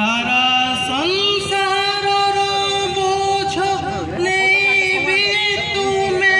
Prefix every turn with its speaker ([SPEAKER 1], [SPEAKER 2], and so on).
[SPEAKER 1] সারা সংসার বোঝ নেবে তুমি